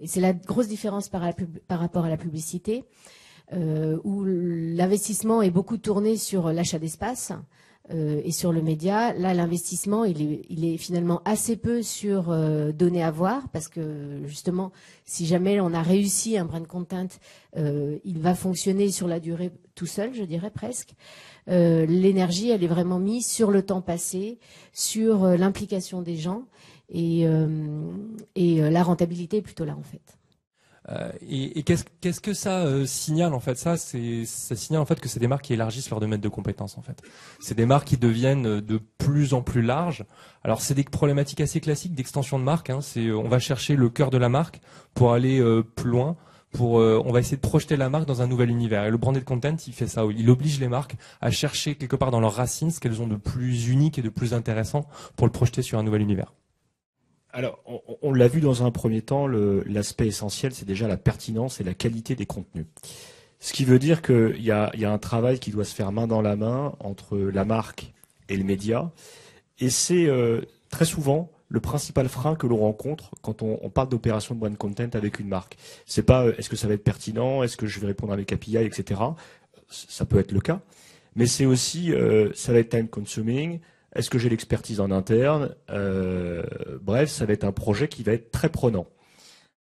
Et c'est la grosse différence par, rapport à la publicité, euh, où l'investissement est beaucoup tourné sur l'achat d'espace euh, et sur le média. Là, l'investissement, il est, finalement assez peu sur euh, donner à voir, parce que justement, si jamais on a réussi un brand content, il va fonctionner sur la durée tout seul, je dirais presque. L'énergie, elle est vraiment mise sur le temps passé, sur l'implication des gens. Et, euh, la rentabilité est plutôt là en fait. Euh, et, qu'est-ce que ça signale en fait? Ça, ça signale en fait que c'est des marques qui élargissent leur domaine de compétences en fait. C'est des marques qui deviennent de plus en plus larges. Alors c'est des problématiques assez classiques d'extension de marque. Hein. C'est on va chercher le cœur de la marque pour aller plus loin. Pour, on va essayer de projeter la marque dans un nouvel univers. Et le branded content, il fait ça. Il oblige les marques à chercher quelque part dans leurs racines ce qu'elles ont de plus unique et de plus intéressant pour le projeter sur un nouvel univers. Alors, on, l'a vu dans un premier temps, l'aspect essentiel, c'est déjà la pertinence et la qualité des contenus. Ce qui veut dire qu'il y, a, un travail qui doit se faire main dans la main entre la marque et le média. Et c'est euh, très souvent le principal frein que l'on rencontre quand on, parle d'opération de brand content avec une marque. C'est pas euh, est-ce que ça va être pertinent, est-ce que je vais répondre avec API, etc. Ça peut être le cas. Mais c'est aussi, euh, ça va être time consuming, est-ce que j'ai l'expertise en interne? Euh, Bref, ça va être un projet qui va être très prenant.